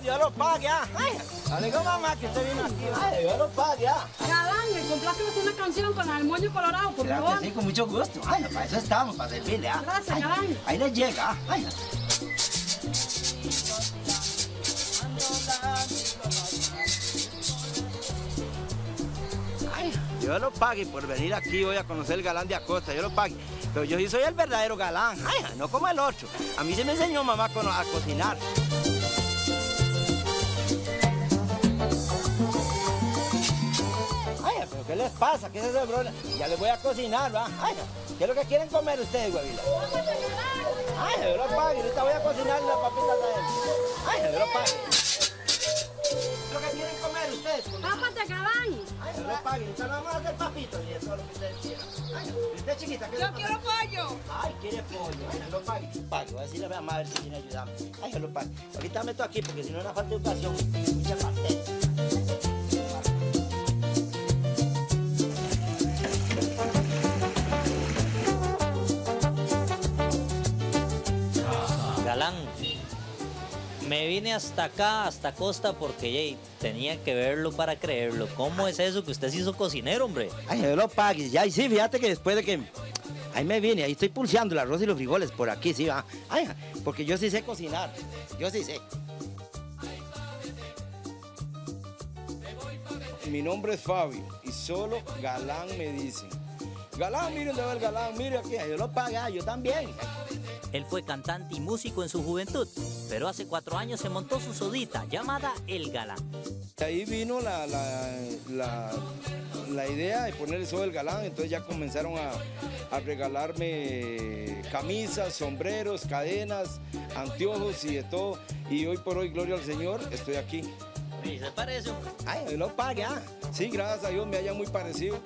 Dios lo pague, ah. Ay, alegó mamá que usted vino aquí. Ay, Dios lo pague, ah. Galán, me complace una canción con el moño colorado, por Claro favor. que sí, con mucho gusto. Ay, para eso estamos, para servirle, ah. Gracias, Ay, Galán. Ahí le llega, ah. Ay, yo lo pague por venir aquí hoy a conocer el galán de Acosta, yo lo pague. Pero yo sí soy el verdadero galán, ay, no como el otro. A mí se me enseñó mamá a cocinar. Pasa? ¿Qué es eso, bro? Ya les voy a cocinar, ¿va? Ay, ¿qué es lo que quieren comer ustedes, huevila? Ay, yo lo pague, ahorita voy a cocinar las papitas a él. Ay, yo lo pague. ¿Qué es lo que quieren comer ustedes? Papas de galán. Ay, no lo pague, ahorita no vamos a hacer papitos y eso es lo que ustedes quieran. Ay, usted chiquita, ¿qué Yo quiero pollo. Ay, quiere pollo. Ay, no lo pague. Pague, voy a decirle a mi mamá a ver si viene a ayudarme. Ay, yo lo pague. Ahorita meto aquí porque si no es una falta de educación. Mucha parte. Me vine hasta acá, hasta Costa, porque yey, tenía que verlo para creerlo. ¿Cómo es eso que usted se hizo cocinero, hombre? Ay, yo lo pague. Ya, y sí, fíjate que después de que... Ahí me vine, ahí estoy pulseando el arroz y los frijoles por aquí, sí, va. Ay, porque yo sí sé cocinar. Yo sí sé. Mi nombre es Fabio y solo Galán me dicen. Galán, miren de ver Galán, mire aquí. Yo lo pague, ah, yo también. Él fue cantante y músico en su juventud, pero hace cuatro años se montó su sodita llamada El Galán. Ahí vino la, la, la, la idea de poner eso del Galán, entonces ya comenzaron a, a regalarme camisas, sombreros, cadenas, anteojos y de todo. Y hoy por hoy, gloria al Señor, estoy aquí. ¿Y se parece? Ay, pague, ah. Sí, gracias a Dios me haya muy parecido.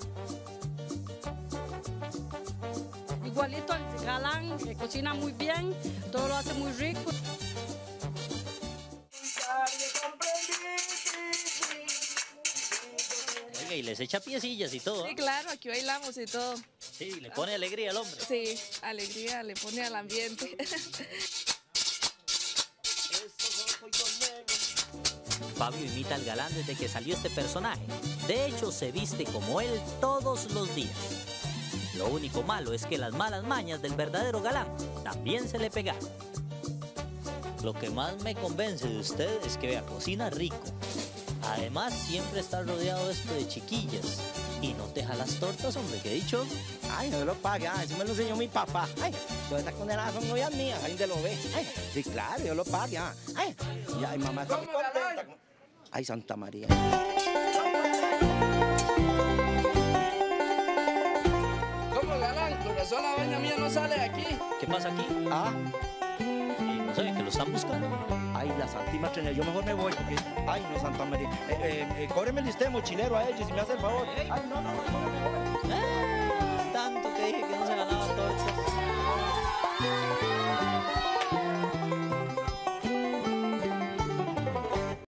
Igualito al galán, que cocina muy bien, todo lo hace muy rico. Oiga, y les echa piecillas y todo. Sí, ¿ah? claro, aquí bailamos y todo. Sí, le pone alegría al hombre. Sí, alegría le pone al ambiente. Fabio imita al galán desde que salió este personaje. De hecho, se viste como él todos los días. Lo único malo es que las malas mañas del verdadero galán también se le pegaron. Lo que más me convence de usted es que vea cocina rico. Además, siempre está rodeado esto de chiquillas. Y no te las tortas, hombre, que he dicho. Ay, yo lo pague, ah, eso me lo enseñó mi papá. Ay, todas estas condenadas son novias mías, ahí de lo ve. Ay, sí, claro, yo lo pague, ah. Ay, mi mamá está muy contenta. Ay, Santa María. ¿Qué pasa aquí? Ah. No sé, que lo están buscando. Ay, la Santísima Trinidad, yo mejor me voy porque. Ay, no, Santa María. Eh, eh, eh el usted mochilero a ellos si me hace el favor. Ay, no, no, no, no, no, no. Ah.